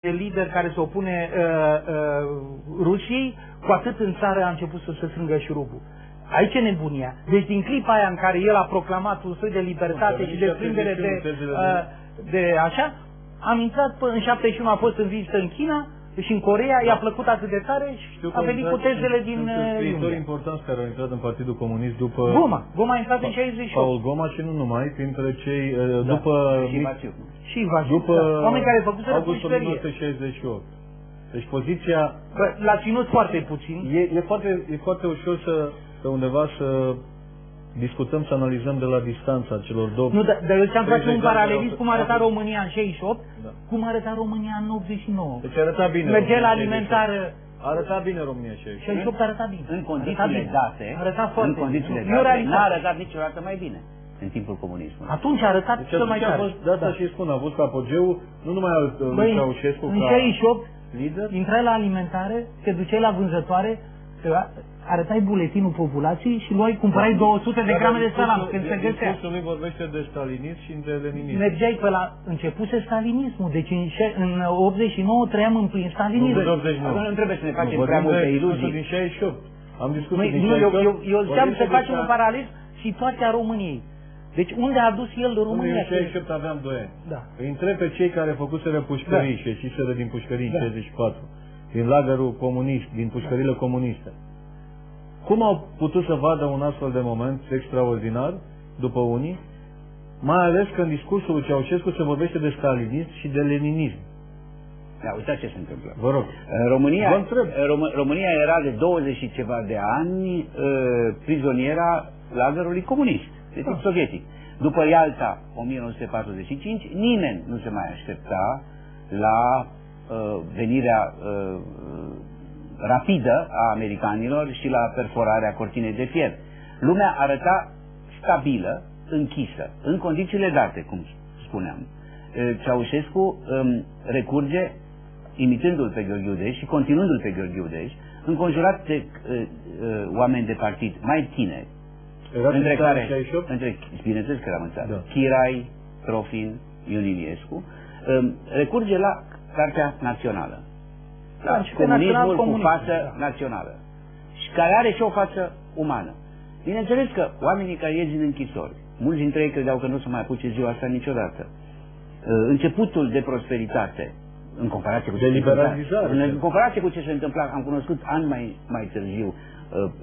de lider care se opune uh, uh, Rusiei, cu atât în țară a început să se strângă șurubul. Aici e nebunia. Deci din clipa aia în care el a proclamat un soi de libertate și de strângere de, uh, de așa, am intrat până în 71 a fost în vizită în China și în Corea, i-a plăcut atât de tare și Știu a venit cu tezele din Sunt scriitori Iulia. importanți care au intrat în Partidul Comunist după... Goma, Goma a intrat în 68. Paul Goma și nu numai, printre cei... uh, Da. După... Și Vaciu. Și Vaciu, După da. Oameni care făcuseră august pușcărie. 1968. Deci poziția... Bă, L-a ținut foarte puțin. E, e, foarte, e foarte ușor să, să undeva să discutăm, să analizăm de la distanța celor două. Nu, dar, dar eu ți-am face 30 un de ani paralelism au- cum arăta au- România în 68, Da. cum arăta România în 89. Deci arăta bine. Mergea România la 68. alimentară. Arăta bine România 68. 68 arăta bine. În Arăta condițiile bine. date, Arăta foarte în condițiile bine. Nu date, realitate. n-a arătat niciodată mai bine în timpul comunismului. Atunci a arătat Deci cel mai atunci a tare. fost, de asta și spun, a fost apogeu, nu numai al uh, lui Băi, Ceaușescu în ca 68 lider, intrai la alimentare, te duceai la vânzătoare, te arătai buletinul populației și luai, cumpărai 200 de Dar grame de discursul- salam când se găsea. Discursul lui vorbește de stalinism și de leninism. Mergeai pe la începuse stalinismul, deci în, șe- în 89 trăiam în plin Nu, stalinism. din 89. Acum nu trebuie să ne Nu, facem vorbim prea multe de discursul iluzii. din 68. Am discutat Măi, din nu, eu, 68. eu, eu ziceam vorbim să de facem ca- un paralelism situația României. Deci unde a dus el Până România? în 68 aveam 2 ani. Da. Îi întreb pe cei care făcuseră pușcării Da. și ieșiseră din pușcării în Da. 64, din lagărul comunist, din pușcările comuniste. Cum au putut să vadă un astfel de moment extraordinar, după unii, mai ales că în discursul lui Ceaușescu se vorbește de stalinism și de leninism. Da, uitați ce se întâmplă. Vă rog. În România, Vă întreb. Rom- România era de 20 și ceva de ani uh, prizoniera lagărului comunist, de tip Da. sovietic. După Ialta, 1945, nimeni nu se mai aștepta la uh, venirea uh, rapidă a americanilor și la perforarea cortinei de fier. Lumea arăta stabilă, închisă, în condițiile date, cum spuneam. Uh, Ceaușescu um, recurge imitându-l pe Gheorghe Udeș și continuându-l pe Gheorghe Udeș, înconjurat de uh, uh, oameni de partid mai tineri, Era între în care, 68? între, bineînțeles că eram în țară, Da. Chirai, Trofin, Ion Iliescu, um, recurge la Cartea Națională. La Da, și pe comunismul național cu comunism, față da. națională. Și care are și o față umană. Bineînțeles că oamenii care ies din închisori, mulți dintre ei credeau că nu o să mai apuce ziua asta niciodată. Uh, Începutul de prosperitate, în comparație cu ce De se întâmpla- liberalizare. în comparație cu ce se întâmpla, am cunoscut ani mai, mai târziu uh,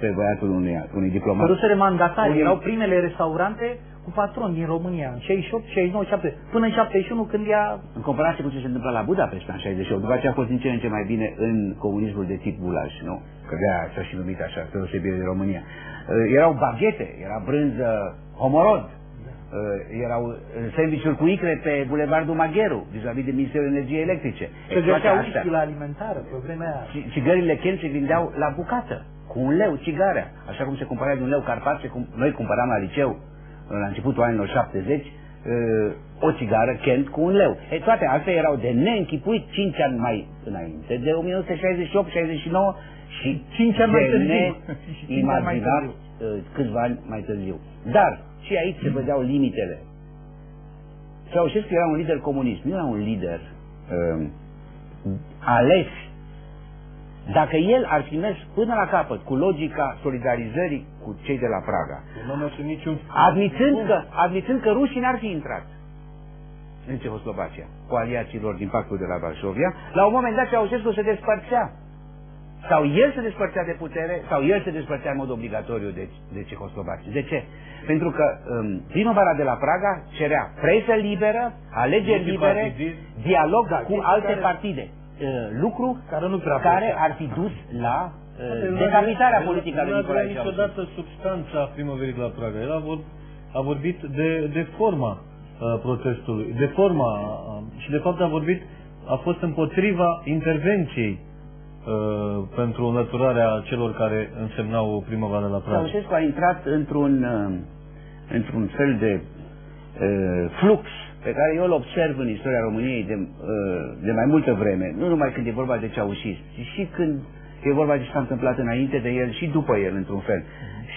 pe băiatul unui, unui diplomat. Păruseră mandatari, Unii- erau primele restaurante cu patron din România, în 68, 69, 70, până în 71 când ea... În comparație cu ce se întâmpla la Budapesta în 68, după aceea a fost din ce în ce mai bine în comunismul de tip gulaj, nu? Că de s-a și numit așa, spre deosebire de România. Uh, erau baghete, era brânză homorod, uh, erau uh, sandvișuri cu icre pe Bulevardul Magheru, vis-a-vis de Ministerul Energiei Electrice. Se Toate găsea astea. whisky la alimentară pe vremea aia. Ci- Țigările Ken se vindeau la bucată, cu un leu țigarea, așa cum se cumpăra de un leu Carpace, cum noi cumpăram la liceu la începutul anilor 70, uh, o țigară Kent cu un leu. E, toate astea erau de neînchipuit 5 ani mai înainte, de 1968-69 și 5 ani mai de târziu. Și cinci ani mai neimaginat târziu. uh, câțiva ani mai târziu. Dar și aici se vedeau limitele. Ceaușescu era un lider comunist, nu era un lider uh, ales. Dacă el ar fi mers până la capăt cu logica solidarizării cu cei de la Praga, Nu am mers în niciun... admițând că, admițând că rușii n-ar fi intrat în Cehoslovacia cu aliaților din pactul de la Varsovia, la un moment dat Ceaușescu se despărțea. Sau el se despărțea de putere, sau el se despărțea în mod obligatoriu de, de Cehoslovacia. De ce? Pentru că um, primăvara de la Praga cerea presă liberă, alegeri libere, Multipartidism. dialog Da, cu chestii alte care- partide. Uh, lucru Care nu prea care plăcea. ar fi dus la El uh, nu decapitarea avea- politică a lui el Nu Nicolae avea Ceaușescu. niciodată substanța primăverii de la Praga. El a, vor, a vorbit de, de forma uh, protestului, de forma uh, și de fapt a vorbit, a fost împotriva intervenției uh, pentru înlăturarea celor care însemnau primăvara de la Praga. Ceaușescu a intrat într-un uh, într-un fel de uh, flux pe care eu îl observ în istoria României de, uh, de mai multă vreme, nu numai când e vorba de ceaușism, ci și când e vorba de ce s-a întâmplat înainte de el și după el, într-un fel.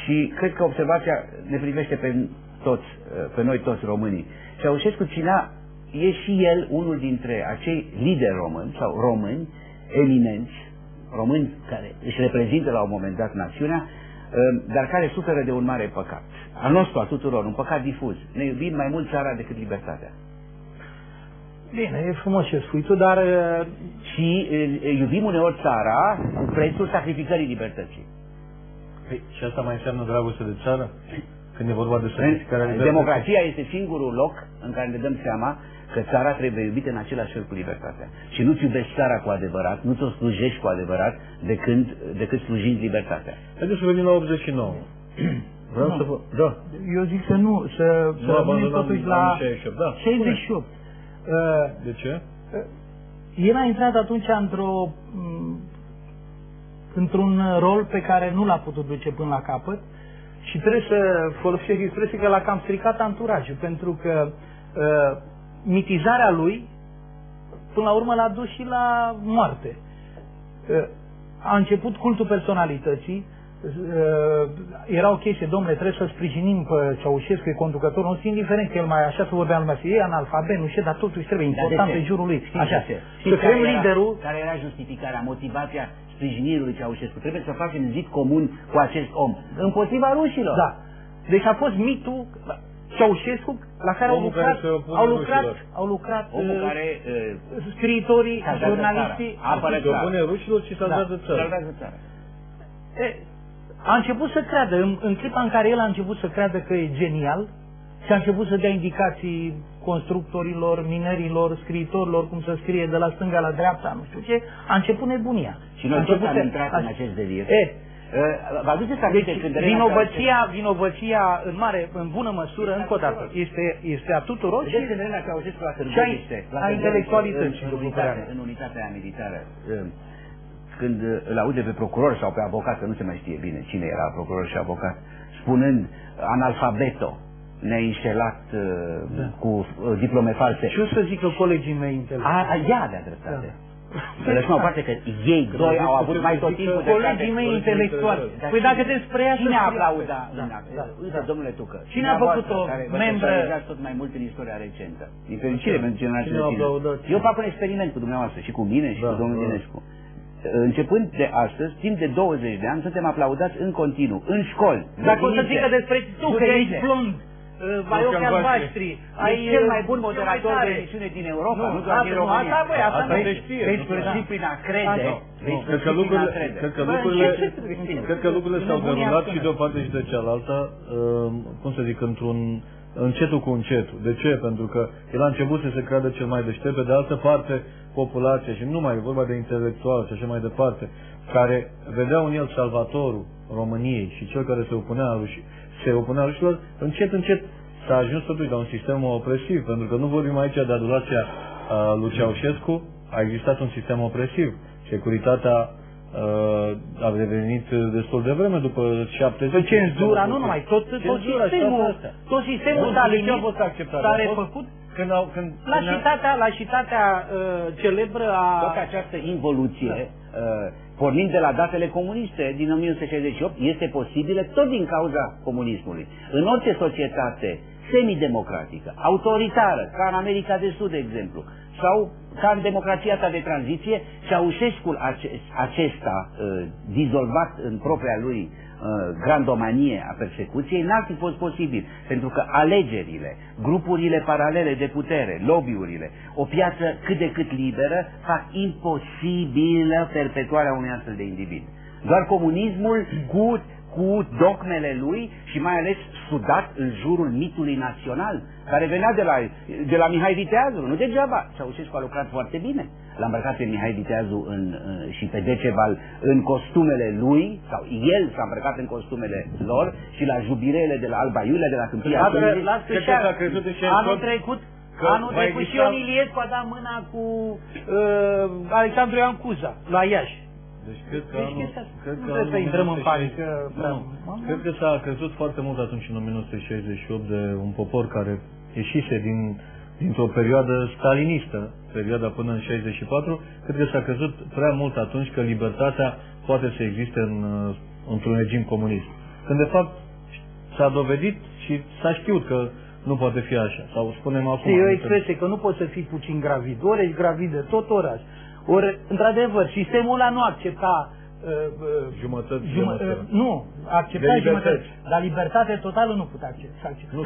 Și cred că observația ne privește pe toți, uh, pe noi toți românii. Ceaușescu ținea e și el unul dintre acei lideri români sau români eminenți, români care își reprezintă la un moment dat națiunea, ă, dar care suferă de un mare păcat. Al nostru, a tuturor, un păcat difuz. Ne iubim mai mult țara decât libertatea. Bine, e frumos ce spui tu, dar... ă, Și ă, iubim uneori țara cu prețul sacrificării libertății. Păi, și asta mai înseamnă dragoste de țară? Când e vorba de sacrificarea libertății? Democrația este singurul loc în care ne dăm seama că țara trebuie iubită în același fel cu libertatea. Și nu-ți iubești țara cu adevărat, nu ți-o slujești cu adevărat decât, decât slujind libertatea. Haideți să venim la 89. Vreau Nu. să vă... Da. Eu zic să nu, să, să Nu rămânem abandonăm totuși anii la 68. Da, 68. Uh, De ce? el a intrat atunci într-o m, într-un rol pe care nu l-a putut duce până la capăt și trebuie să folosesc expresie că l-a cam stricat anturajul, pentru că uh, mitizarea lui până la urmă l-a dus și la moarte. Uh, a început cultul personalității, uh, era o chestie, domnule, trebuie să sprijinim pe Ceaușescu, e conducătorul nostru, indiferent că el mai așa să vorbea lumea, să e analfabet, nu știu, dar totuși trebuie Dar de important ce? pe jurul lui. Știți Așa, de ce? să Știți creăm care era- liderul, Care era justificarea, motivația sprijinirii lui Ceaușescu? Trebuie să facem zid comun cu acest om. Împotriva rușilor. Da. Deci a fost mitul Ceaușescu la care au Omul lucrat, care se opune au lucrat, rușilor. au lucrat Omul uh, care uh, scriitorii, salvează jurnaliștii. țara, apără Se opune rușilor și salvează țara. salvează țara. E, a început să creadă, în, în clipa în care el a început să creadă că e genial și a început să dea indicații constructorilor, minerilor, scriitorilor, cum să scrie de la stânga la dreapta, nu știu ce, a început nebunia. Și noi A toți început am să- intrat a- în acest delir. E, Uh, Vă aduceți aminte deci, când Elena vinovăția, vinovăția în mare, în bună măsură, încă o dată, este, este a tuturor și Vedeți când Elena Ceaușescu la Și ai- Târgoviște, la a Târgoviște, intelectualității, în, în, domnul unitate, Căreanu. în unitatea aia militară, uh, când uh, îl aude pe procuror sau pe avocat, că nu se mai știe bine cine era procuror și avocat, spunând analfabeto, ne-a înșelat uh, Da. cu uh, diplome false. Și o să zică colegii mei intelectuali. A, a, ea avea dreptate. Da. Să lăsăm o parte că ei Când doi a zis au că avut se mai tot ridică timpul Colegii mei intelectuali. Dar Păi cine- dacă despre ea să Cine scrie- aplauda? Da, în da, acest- da, Uite, da. domnule Tucă. Cine a dumneavoastră, făcut-o care vă membră- specializați tot mai mult în istoria recentă. Din fericire pentru generația Cine a de tineri. aplaudat? Eu fac un experiment cu dumneavoastră și cu mine și Da, cu domnul da. Dinescu. Începând de astăzi, timp de 20 de ani, suntem aplaudați în continuu, în școli. Dacă o să grădinițe, zică despre tu că județe. ești blond, uh, ai Nu, ochi că-mi place. albaștri, ai Ai cel mai bun uh, moderator de tare. emisiune din Europa, Nu, nu, doar asta din nu, România. asta, băi, asta Asta nu se știe. știe. Veți nu? sfârși prin a crede. Da. Veți Nu, Cred sfârși că prin a lucrurile, crede. cred că Bă, lucrurile, ce trebuie? cred că lucrurile În s-au România derulat asta. și de o parte și de cealaltă, uh, cum să zic, într-un încetul cu încetul. De ce? Pentru că el a început să se creadă cel mai deștept, pe de altă parte populația și nu mai e vorba de intelectual și așa mai departe, care vedeau în el salvatorul României și cel care se opunea rușii, se opunea rușilor, încet, încet s-a ajuns totuși la un sistem opresiv, pentru că nu vorbim aici de adulația uh, lui Ceaușescu, a existat un sistem opresiv. Securitatea uh, a devenit destul de vreme după 70. Păi cenzura, nu numai, tot, tot Cenzura și toate sistemul, astea. tot sistemul Nu, stalinist de ce a fost acceptat? s-a A fost refăcut Când au, când, când a- lașitatea, lașitatea uh, celebră a... Toată această involuție, uh, pornind de la datele comuniste din 1968, este posibilă tot din cauza comunismului. În orice societate semidemocratică, autoritară, ca în America de Sud, de exemplu, sau ca în democrația ta de tranziție, Ceaușescul ace- acesta, uh, dizolvat în propria lui uh, grandomanie a persecuției, n-ar fi fost posibil, pentru că alegerile, grupurile paralele de putere, lobbyurile, o piață cât de cât liberă, fac imposibilă perpetuarea unui astfel de individ. Doar comunismul cu, cu dogmele lui și mai ales sudat în jurul mitului național, care venea de la, de la Mihai Viteazu, nu degeaba. Ceaușescu a lucrat foarte bine. L-a îmbrăcat pe Mihai Viteazu în, uh, și pe Decebal în costumele lui, sau el s-a îmbrăcat în costumele lor și la jubileele de la Alba Iulia, de la Câmpia Las, Câmpii, las Cred că s-a crezut în anul 68 trecut, că anul va trecut și exista- Ion Iliescu a dat mâna cu uh, Alexandru Ioan Cuza la Iași. Deci cred că Deci anul, chestia asta. cred Nu că trebuie anul să intrăm în 1960 panică, prea Nu, mult. cred că s-a crezut foarte mult atunci în 1968 de un popor care ieșise din, dintr-o perioadă stalinistă, perioada până în 64, cred că s-a crezut prea mult atunci că libertatea poate să existe în, uh, într-un regim comunist. Când de fapt s-a dovedit și s-a știut că nu poate fi așa. Sau spunem acum... E o expresie că nu poți să fii puțin gravid. Ori ești gravid de tot oraș. Ori, într-adevăr, sistemul ăla nu accepta uh, uh, Jumătăți, jumă- jumătăți. uh, nu, accepta De libertăți. jumătăți, dar libertate totală nu putea accepta. Nu